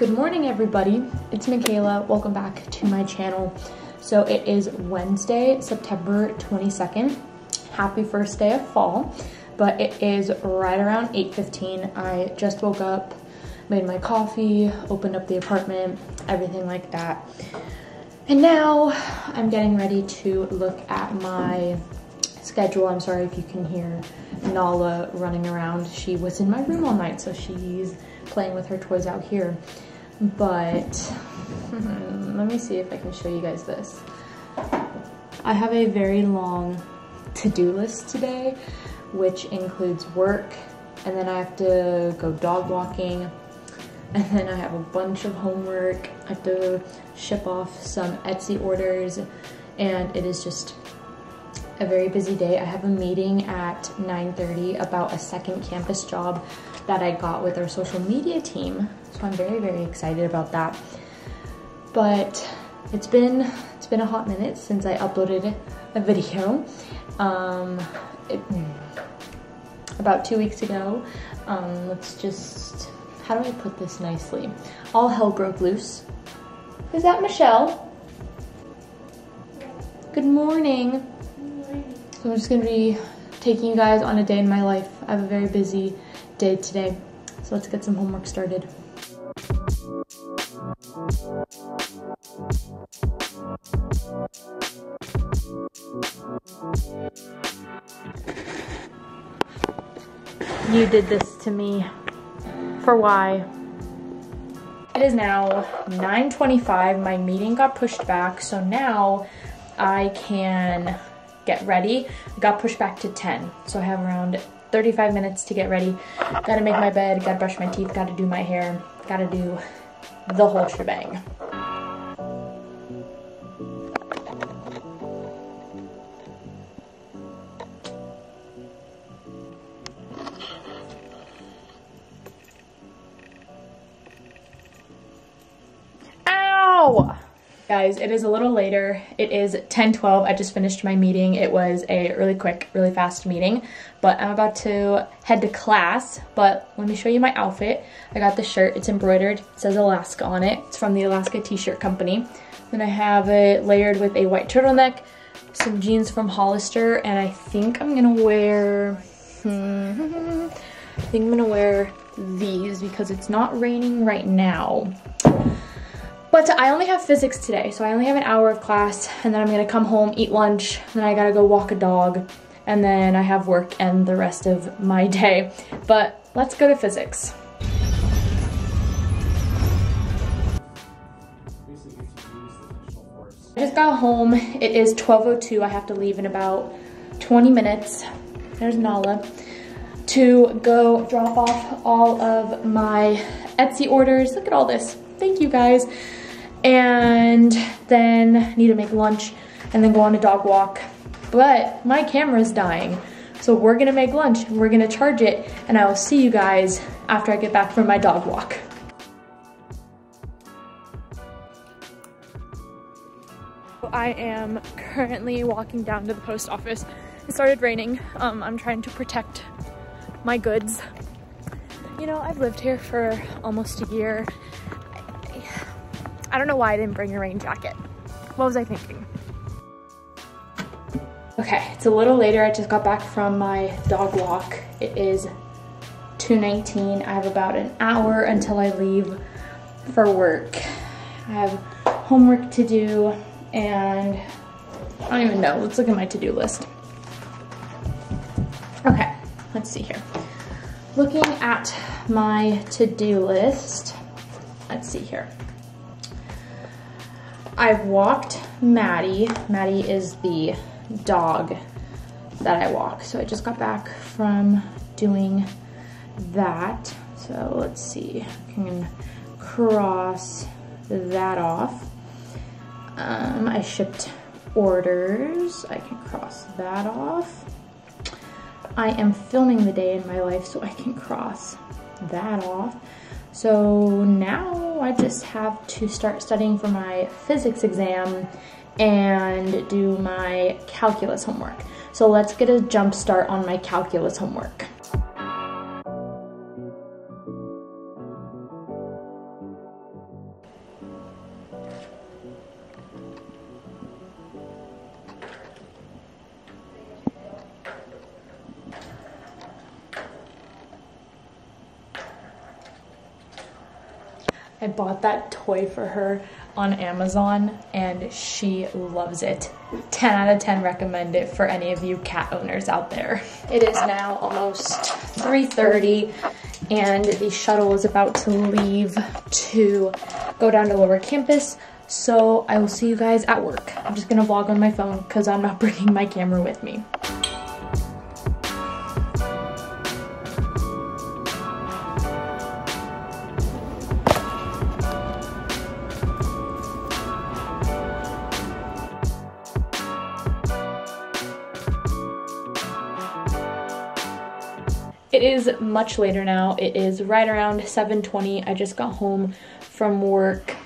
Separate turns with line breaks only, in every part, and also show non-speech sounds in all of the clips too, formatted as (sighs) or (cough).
Good morning, everybody. It's Michaela. Welcome back to my channel. So it is Wednesday, September 22nd. Happy first day of fall, but it is right around 8.15. I just woke up, made my coffee, opened up the apartment, everything like that. And now I'm getting ready to look at my schedule. I'm sorry if you can hear Nala running around. She was in my room all night, so she's playing with her toys out here but hmm, let me see if I can show you guys this. I have a very long to-do list today, which includes work, and then I have to go dog walking, and then I have a bunch of homework. I have to ship off some Etsy orders, and it is just a very busy day. I have a meeting at 9.30 about a second campus job that I got with our social media team. So I'm very, very excited about that. But it's been, it's been a hot minute since I uploaded a video. Um, it, about two weeks ago. Um, let's just, how do I put this nicely? All hell broke loose. Is that Michelle? Good morning. So I'm just gonna be taking you guys on a day in my life. I have a very busy day today. So let's get some homework started. You did this to me. For why? It is now 9.25. My meeting got pushed back, so now I can get ready. It got pushed back to 10, so I have around 35 minutes to get ready. Gotta make my bed, gotta brush my teeth, gotta do my hair, gotta do the whole shebang. Guys, it is a little later. It is 10:12. I just finished my meeting. It was a really quick, really fast meeting, but I'm about to head to class, but let me show you my outfit. I got the shirt. It's embroidered. It says Alaska on it. It's from the Alaska T-shirt company. Then I have it layered with a white turtleneck, some jeans from Hollister, and I think I'm gonna wear hmm, (laughs) I think I'm gonna wear these because it's not raining right now. But I only have physics today, so I only have an hour of class, and then I'm gonna come home, eat lunch, then I gotta go walk a dog, and then I have work and the rest of my (laughs) day. But let's go to physics. I just got home. It is 12.02. I have to leave in about 20 minutes. There's Nala. To go drop off all of my Etsy orders. Look at all this. Thank you guys and then need to make lunch and then go on a dog walk. But my camera's dying. So we're gonna make lunch, we're gonna charge it, and I will see you guys after I get back from my dog walk. I am currently walking down to the post office. It started raining. Um, I'm trying to protect my goods. You know, I've lived here for almost a year I don't know why I didn't bring a rain jacket. What was I thinking? Okay, it's a little later. I just got back from my dog walk. It is 2.19. I have about an hour until I leave for work. I have homework to do and I don't even know. Let's look at my to-do list. Okay, let's see here. Looking at my to-do list, let's see here. I've walked Maddie. Maddie is the dog that I walk. So I just got back from doing that. So let's see, I can cross that off. Um, I shipped orders. I can cross that off. I am filming the day in my life, so I can cross that off. So I just have to start studying for my physics exam and do my calculus homework. So let's get a jump start on my calculus homework. I bought that toy for her on Amazon and she loves it. 10 out of 10 recommend it for any of you cat owners out there. It is now almost 3.30 and the shuttle is about to leave to go down to lower campus. So I will see you guys at work. I'm just gonna vlog on my phone because I'm not (laughs) bringing my camera with me. It is much later now. It is right around 7.20. I just got home from work,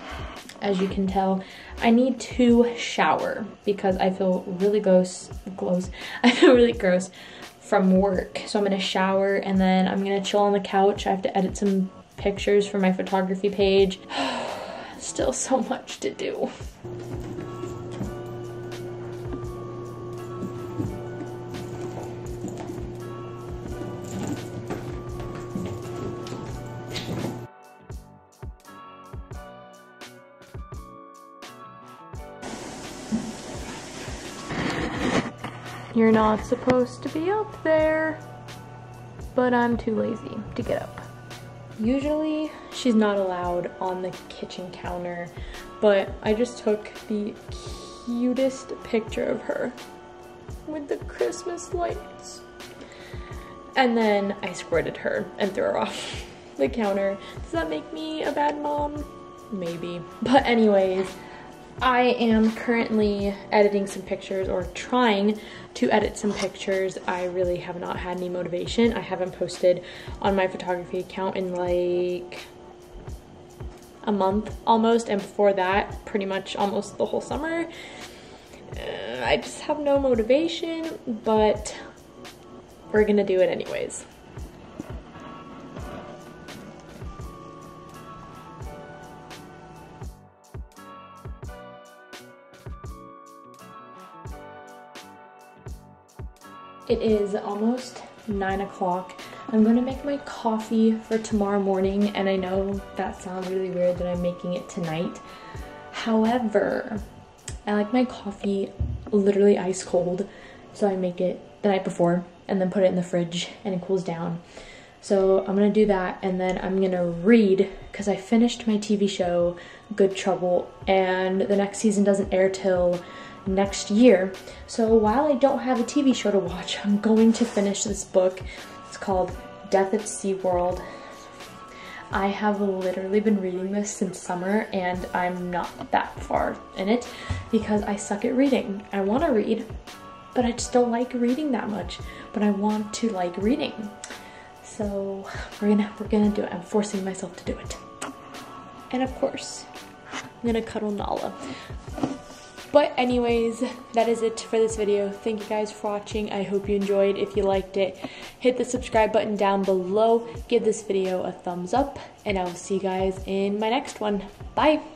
as you can tell. I need to shower because I feel really gross, gross. (laughs) I feel really gross from work. So I'm gonna shower and then I'm gonna chill on the couch. I have to edit some pictures for my photography page. (sighs) Still so much to do. You're not supposed to be up there. But I'm too lazy to get up. Usually she's not allowed on the kitchen counter, but I just took the cutest picture of her with the Christmas lights. And then I squirted her and threw her off (laughs) the counter. Does that make me a bad mom? Maybe. But anyways, I am currently editing some pictures or trying to edit some pictures. I really have not had any motivation. I haven't posted on my photography account in like a month almost and before that pretty much almost the whole summer. Uh, I just have no motivation but we're gonna do it anyways. It is almost nine o'clock. I'm gonna make my coffee for tomorrow morning and I know that sounds really weird that I'm making it tonight. However, I like my coffee literally ice cold. So I make it the night before and then put it in the fridge and it cools down. So I'm gonna do that and then I'm gonna read because I finished my TV show Good Trouble and the next season doesn't air till next year. So while I don't have a TV show to watch, I'm going to finish this book. It's called Death at SeaWorld. I have literally been reading this since summer and I'm not that far in it because I suck at reading. I want to read, but I just don't like reading that much, but I want to like reading. So we're gonna, we're gonna do it. I'm forcing myself to do it. And of course, I'm gonna cuddle Nala. But anyways, that is it for this video. Thank you guys for watching. I hope you enjoyed. If you liked it, hit the subscribe button down below. Give this video a thumbs up, and I will see you guys in my next one. Bye!